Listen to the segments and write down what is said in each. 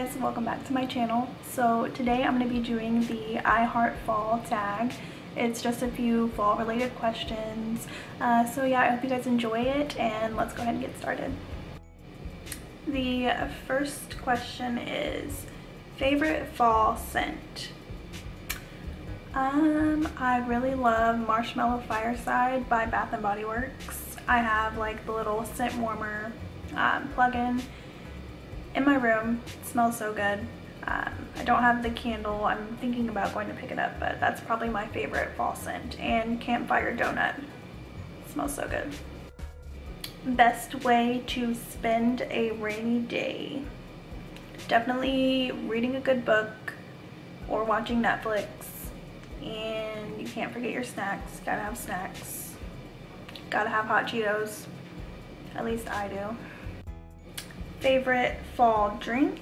guys, welcome back to my channel. So today I'm going to be doing the I Heart Fall tag. It's just a few fall related questions. Uh, so yeah, I hope you guys enjoy it and let's go ahead and get started. The first question is favorite fall scent. Um, I really love Marshmallow Fireside by Bath & Body Works. I have like the little scent warmer um, plug-in in my room. It smells so good. Um, I don't have the candle. I'm thinking about going to pick it up, but that's probably my favorite fall scent. And Campfire Donut. It smells so good. Best way to spend a rainy day. Definitely reading a good book or watching Netflix. And you can't forget your snacks. Gotta have snacks. Gotta have hot Cheetos. At least I do favorite fall drink?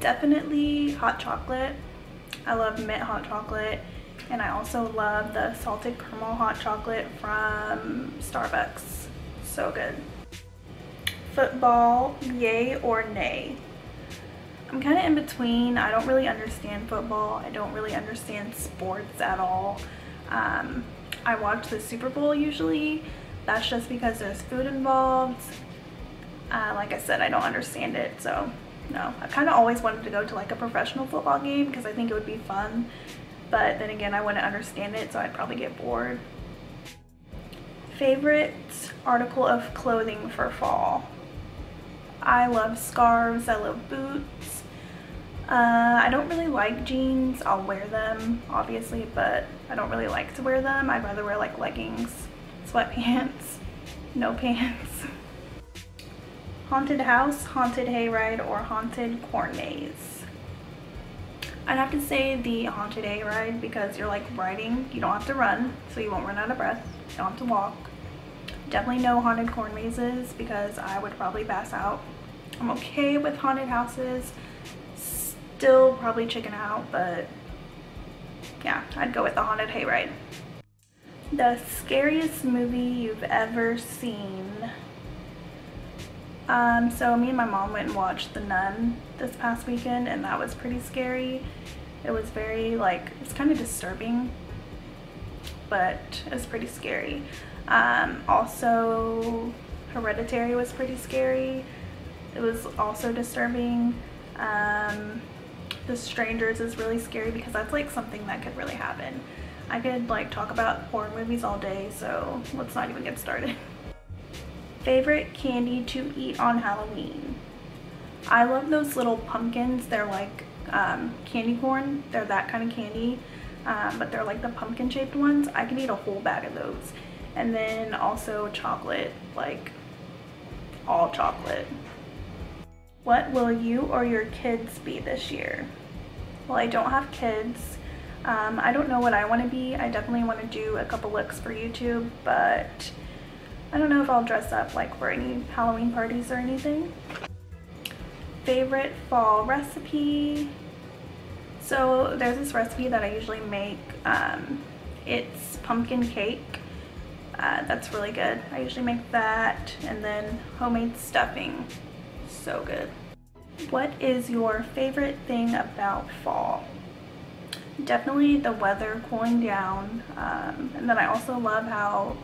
Definitely hot chocolate. I love mint hot chocolate and i also love the salted caramel hot chocolate from starbucks. So good. Football yay or nay? I'm kind of in between. I don't really understand football. I don't really understand sports at all. Um, i watch the super bowl usually. That's just because there's food involved uh, like I said, I don't understand it, so no. I kind of always wanted to go to like a professional football game because I think it would be fun. But then again, I wouldn't understand it, so I'd probably get bored. Favorite article of clothing for fall? I love scarves, I love boots. Uh, I don't really like jeans. I'll wear them, obviously, but I don't really like to wear them. I'd rather wear like leggings, sweatpants, no pants. Haunted house, haunted hayride, or haunted corn maze. I'd have to say the haunted hayride because you're like riding, you don't have to run, so you won't run out of breath, you don't have to walk. Definitely no haunted corn mazes because I would probably pass out. I'm okay with haunted houses, still probably chicken out, but yeah, I'd go with the haunted hayride. The scariest movie you've ever seen. Um, so me and my mom went and watched The Nun this past weekend and that was pretty scary. It was very like, it's kind of disturbing, but it was pretty scary. Um, also, Hereditary was pretty scary. It was also disturbing. Um, the Strangers is really scary because that's like something that could really happen. I could like talk about horror movies all day, so let's not even get started. Favorite candy to eat on Halloween. I love those little pumpkins. They're like um, candy corn. They're that kind of candy, um, but they're like the pumpkin shaped ones. I can eat a whole bag of those. And then also chocolate, like all chocolate. What will you or your kids be this year? Well, I don't have kids. Um, I don't know what I want to be. I definitely want to do a couple looks for YouTube, but I don't know if I'll dress up like for any Halloween parties or anything. Favorite fall recipe. So there's this recipe that I usually make. Um, it's pumpkin cake. Uh, that's really good. I usually make that and then homemade stuffing. So good. What is your favorite thing about fall? Definitely the weather cooling down. Um, and then I also love how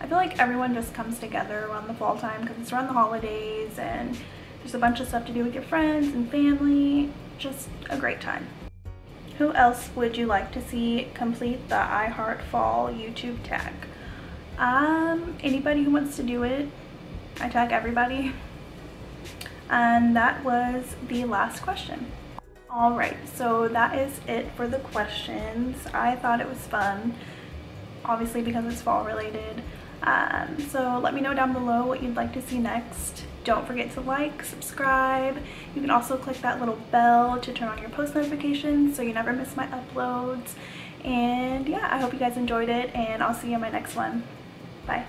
I feel like everyone just comes together around the fall time because it's around the holidays and there's a bunch of stuff to do with your friends and family. Just a great time. Who else would you like to see complete the I Heart Fall YouTube tag? Um, anybody who wants to do it. I tag everybody. And that was the last question. Alright, so that is it for the questions. I thought it was fun, obviously because it's fall related. Um, so let me know down below what you'd like to see next. Don't forget to like, subscribe. You can also click that little bell to turn on your post notifications so you never miss my uploads. And yeah, I hope you guys enjoyed it and I'll see you in my next one. Bye.